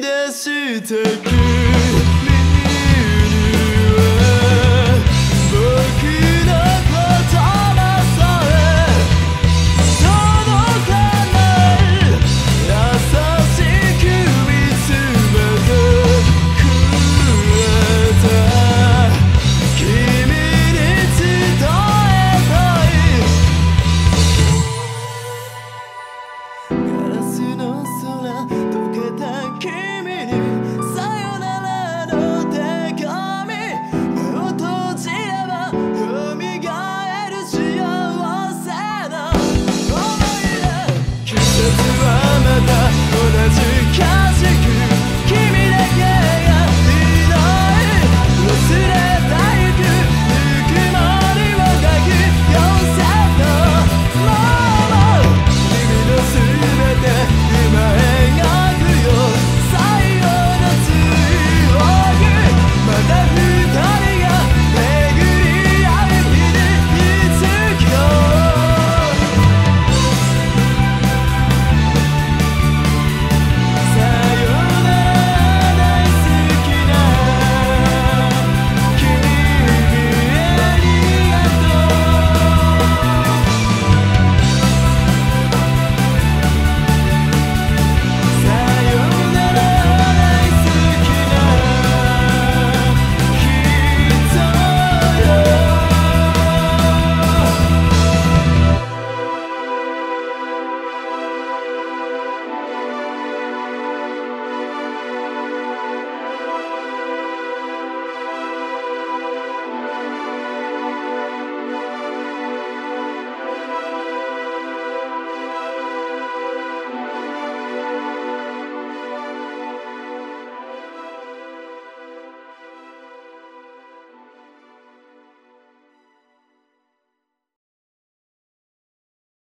出てく